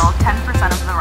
10% of the